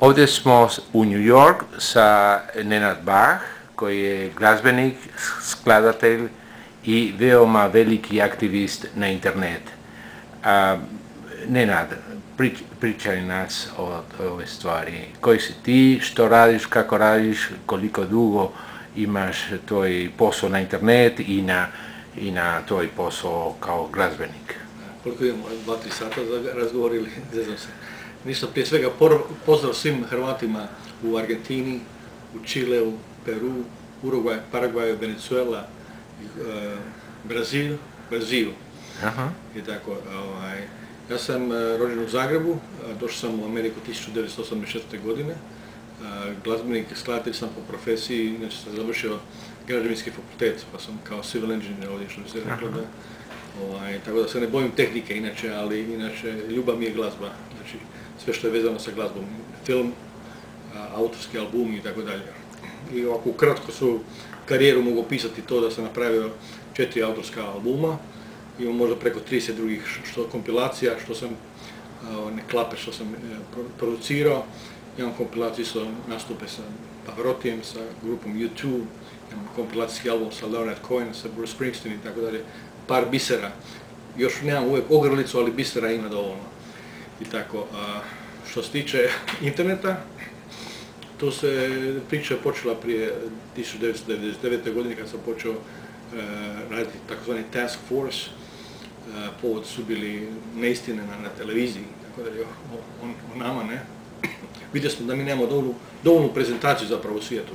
Ovdje smo u New York sa Nenad Bach, koji je glazbenik, skladatelj i veoma veliki aktivist na internet. A, Nenad, prič, pričaj nas o ove stvari. Koji si ti, što radiš, kako radiš, koliko dugo imaš tvoj posao na internet i na, i na tvoj posao kao glazbenik. Koliko imamo, dva, tri sata razgovor ili znam se. Ništa, prije svega pozdrav svim Hrvatima u Argentini, u Čileu, Peru, Uruguay, Paraguay, Venezuela, e, Brazil, Brazil. Aha. I tako, ovaj, ja sam e, rođen u Zagrebu, došao sam u Ameriku 1986. godine. E, glazbenik skladatelj sam po profesiji, inače sam završio građevinski fakultet, pa sam kao civil engineer ovdje što bi se reklo da, ovaj, tako da se ne bojim tehnike inače, ali inače ljubav mi je glazba, znači sve što je vezano sa glazbom, film, autorski albumi i tako dalje. I ovako kratko su karijeru mogu opisati to da sam napravio četiri autorska albuma, imam možda preko 30 drugih što kompilacija, što sam ne klape što sam e, producirao, imam kompilaciju sa nastupe sa Pavarottijem, sa grupom U2, imam kompilacijski album sa Leonard Cohen, sa Bruce Springsteen i tako dalje, par bisera, još nemam uvijek ogrlicu, ali bisera ima dovoljno. I tako, što se tiče interneta, to se priča počela prije 1999. godine kad sam počeo e, raditi takozvani task force. E, povod su bili neistine na, televiziji, tako da je o, nama ne. Vidjeli smo da mi nemamo dovoljnu, dovoljnu prezentaciju zapravo u svijetu.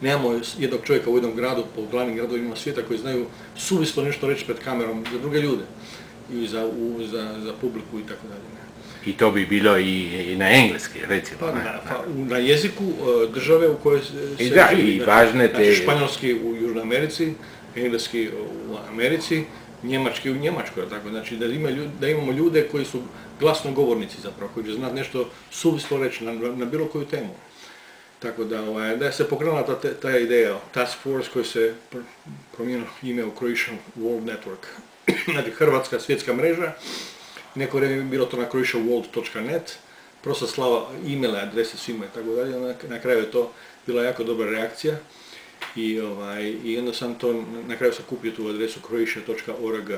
Nemamo jednog čovjeka u jednom gradu, po glavnim gradovima svijeta koji znaju suvislo nešto reći pred kamerom za druge ljude i za, za, za publiku i tako dalje. I to bi bilo i, na engleski, recimo. Pa, na, pa, na jeziku e, države u kojoj se I da, živi. I važne te... Znači, španjolski u Južnoj Americi, engleski u Americi, njemački u Njemačkoj, tako, znači da, ima da imamo ljude koji su glasnogovornici zapravo, koji će znati nešto suvislo reći na, na bilo koju temu. Tako da, ovaj, da se pokrenula ta, ta ideja, Task Force koji se promijenio ime u Croatian World Network, znači Hrvatska svjetska mreža, neko vrijeme je bilo to na croatiaworld.net, prosto slava e-maile, adrese svima i tako dalje, na kraju je to bila jako dobra reakcija. I, ovaj, i onda sam to, na kraju sam kupio tu adresu croatia.org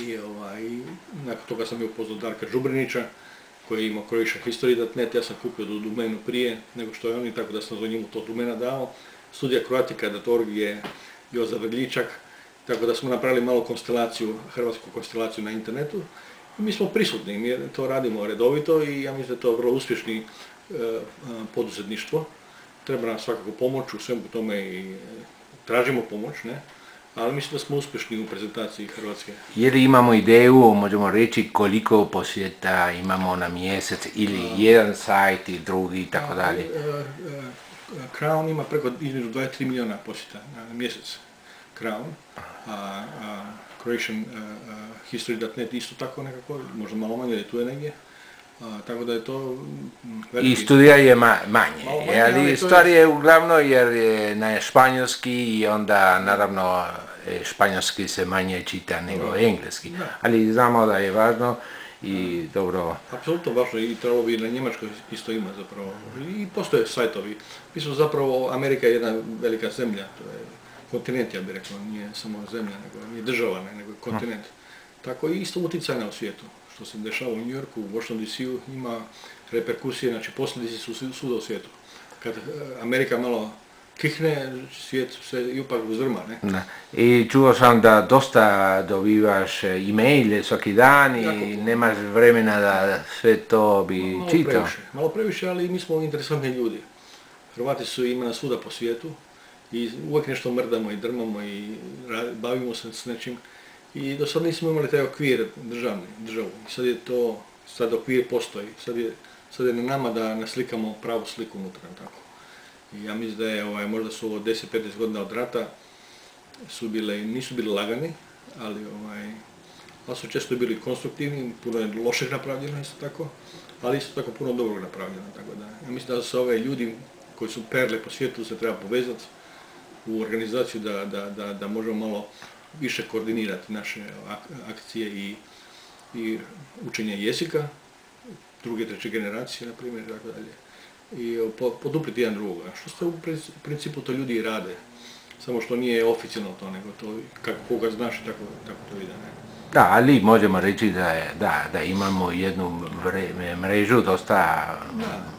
i ovaj, nakon toga sam je upoznao Darka Žubrinića koji je imao ja sam kupio tu domenu prije nego što je on i tako da sam za njemu to domena dao. Studija Croatica.org je Joza Vrljičak, tako da smo napravili malo konstelaciju, hrvatsku konstelaciju na internetu. I mi smo prisutni, mi to radimo redovito i ja mislim da je to vrlo uspješni e, e, poduzetništvo. Treba nam svakako pomoć u svemu tome i e, tražimo pomoć, ne? ali mislim da smo uspješni u prezentaciji Hrvatske. Je li imamo ideju, možemo reći koliko posjeta imamo na mjesec ili jedan sajt i drugi i tako dalje? Crown ima preko između 23 milijuna posjeta na mjesec. Crown, a, a Croatian History.net isto tako nekako, možda malo manje, tu je negdje. tako da je to... I studija je manje, ali stvar je uglavnom jer je na španjolski i onda naravno e, španjolski se manje čita nego engleski. Ali znamo da je važno i dobro... Apsolutno važno i trebalo bi na Njemačkoj isto ima zapravo. I postoje sajtovi. Mi smo zapravo, Amerika je jedna velika zemlja, to je kontinent, ja bih rekao, nije samo zemlja, nego nije država, nego je kontinent. Tako i isto utjecajna u svijetu. Što se dešava u New Yorku, u Washington DC-u, ima reperkusije, znači posljedice su svuda u svijetu. Kad e, Amerika malo kihne, svijet se ipak uzdrma, ne? I čuo sam da dosta dobivaš e-maile svaki dan i nemaš vremena da sve to bi malo čitao. Previše, malo previše, ali mi smo interesantni ljudi. Hrvati su imena svuda po svijetu, i uvijek nešto mrdamo i drmamo i bavimo se s nečim. I do sad nismo imali taj okvir državni, državu. Sad je to, sad okvir postoji. Sad je, sad je na nama da naslikamo pravu sliku unutra. Tako. I ja mislim da je, ovaj, možda su ovo 10-15 godina od rata, su bile, nisu bili lagani, ali, ovaj, ali su često bili konstruktivni, puno je lošeg napravljeno isto tako, ali isto tako puno dobrog napravljeno. Tako da, ja mislim da su ove ljudi koji su perle po svijetu se treba povezati, u organizaciju da, da, da, da možemo malo više koordinirati naše akcije i, i učenje jezika. druge, treće generacije, na primjer, tako dalje. I podupriti jedan drugoga, što ste u princ- principu to ljudi rade. Samo što nije oficijalno to, nego to kako koga znaš, tako, tako to ide. Ne? Da, ali možemo reći da, je, da, da imamo jednu vre- mrežu dosta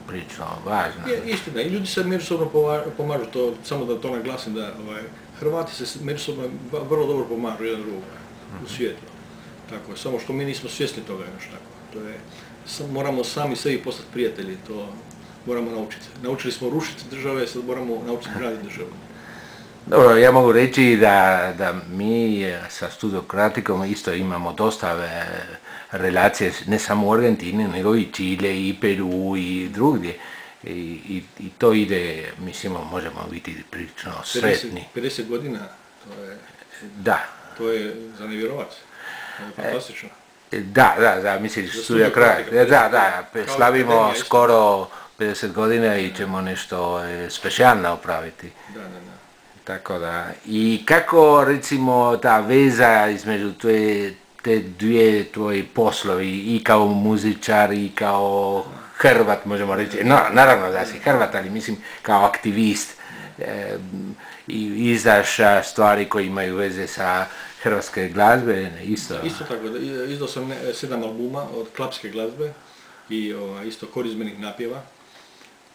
prilično važna. Je, istina, i ljudi se međusobno pomažu, to, samo da to naglasim da ovaj, Hrvati se međusobno vrlo dobro pomažu jedan drugoga u svijetu. Tako, samo što mi nismo svjesni toga još tako. To je, sam- moramo sami sebi postati prijatelji, to moramo naučiti. Naučili smo rušiti države, sad moramo naučiti graditi državu. Dobro, ja mogu reći da, da mi sa Studiokratikom isto imamo dosta eh, relacije, ne samo u Argentini, nego i Čile, i Peru, i drugdje. I, i, i to ide, mislimo, možemo biti prilično 50, sretni. 50 godina, to je, Da, to je za nevjerovat. To je fantastično. Da, da, da, misliš studija kraj. Da, da, slavimo skoro 50 godina i ćemo nešto e, specijalno napraviti. Da, da, da. Tako da, i kako recimo ta veza između te, te dvije tvoji poslovi i kao muzičar i kao Hrvat možemo reći, no, naravno da si Hrvat, ali mislim kao aktivist e, i izdaš a, stvari koje imaju veze sa hrvatske glazbe, isto. Isto tako, izdao sam sedam albuma od klapske glazbe i ovaj, isto korizmenih napjeva,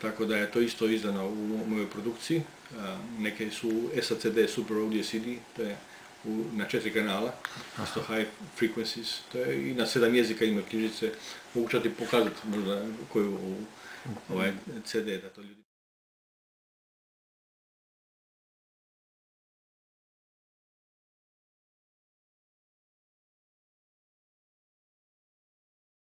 tako da je to isto izdano u mojoj produkciji. A, Neke su SACD Super Audio CD, to je u, na četiri kanala, isto High Frequencies, to je i na sedam jezika ima knjižice, mogu čak i pokazati možda koju ovaj CD da to ljudi